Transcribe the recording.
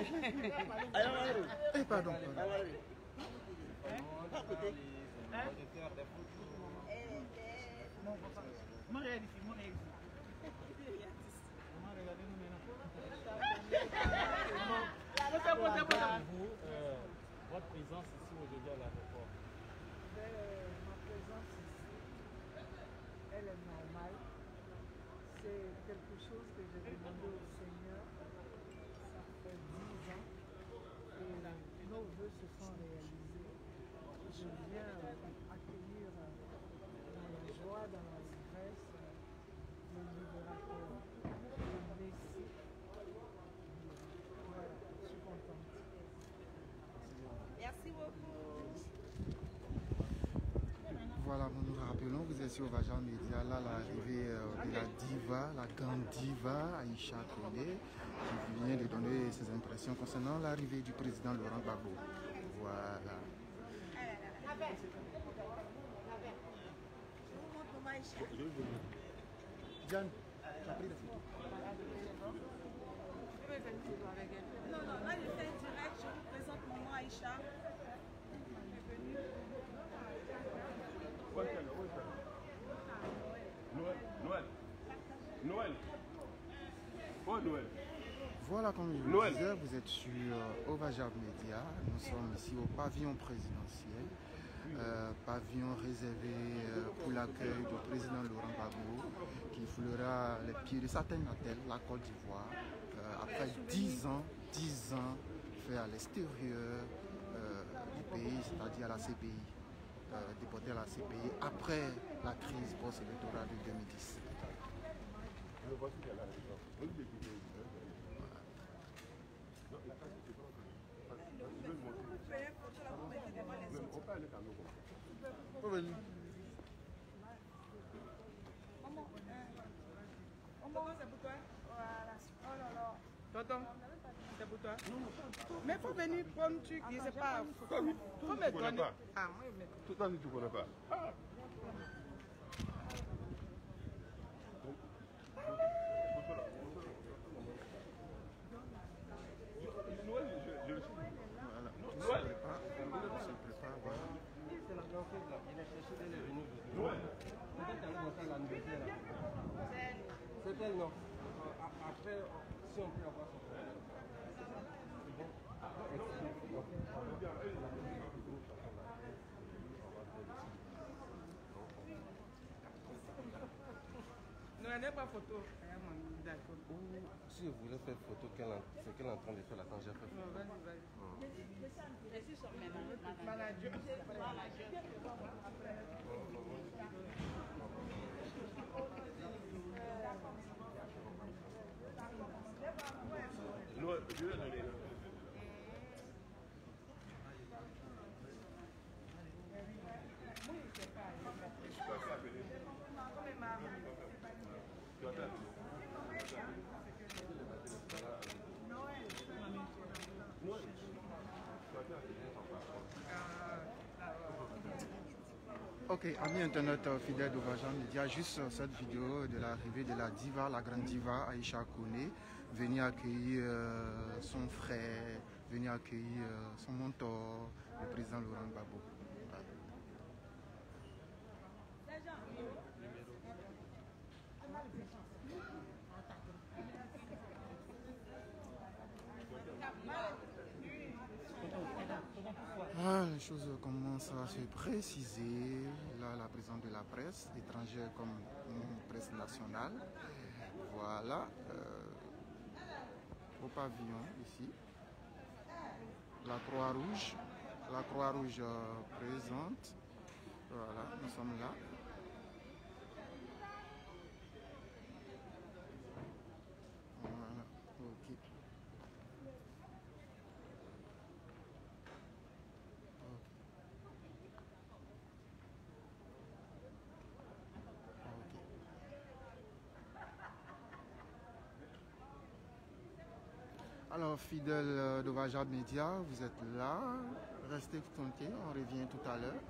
Eh, pardon. pardon. Vous, euh, votre présence ici aujourd'hui à l'aéroport. Ben, ma présence ici, elle est normale. C'est quelque chose que j'ai demandé se sont réalisés. Je viens euh, accueillir euh, dans la joie, dans la stress, le libérateur, le Messie. Voilà, je suis contente. Merci beaucoup. Voilà, nous nous rappelons, vous êtes sur Vajan Media, là l'arrivée euh, de la diva, la grande diva Aïcha Kone, qui vient de donner ses impressions concernant l'arrivée du président Laurent Gbagbo. Voilà. Diane, tu as pris la photo Non, non, là je fais un direct, je vous présente maman Aïcha. Noël. Noël. Noël. Oh, Noël? Voilà, comme je vous disais, vous êtes sur euh, Ovajab Media. Nous sommes ici au pavillon présidentiel. Euh, pavillon réservé euh, pour l'accueil du président Laurent Gbagbo qui foulera les pieds de sa terre natale, la Côte d'Ivoire, euh, après 10 ans, 10 ans fait à l'extérieur du pays, c'est-à-dire à la CPI, déporté à la CPI après la crise post-électorale de 2010. Tonton, c'est pour Mais faut venir truc, je sais pas. Faut, me Tu donner. Ah, moi, me- Tout le temps, tu ne connais pas. Ah. Noël, je, je le sais. Voilà. Noël. On se prépare, voilà. C'est la grande fête là, il a cherché dès les venus. Noël. Peut-être qu'elle va faire l'anniversaire là. Non Euh, Après, euh, si on peut avoir son frère. Non, elle n'est pas photo. Ou si vous voulez faire photo, c'est qu'elle est en train de faire la vas-y, vas-y. Sur Manager. Noël, je vais donner. Tu vas faire Noël. Tu vas faire Ok, amis internet euh, fidèles de Vajan Media, juste cette vidéo de l'arrivée de la diva, la grande diva Aïcha Kone, venir accueillir euh, son frère, venir accueillir euh, son mentor, le président Laurent Gbagbo. Voilà. Ah, les choses commencent à se préciser. Là, la présence de la presse, étrangère comme hum, presse nationale. Voilà. euh, au pavillon, ici. La Croix-Rouge. La Croix-Rouge euh, présente. Voilà, nous sommes là. Voilà, ok. Ok. Alors, fidèles euh, de Vajab Media, vous êtes là. Restez connectés, on revient tout à l'heure.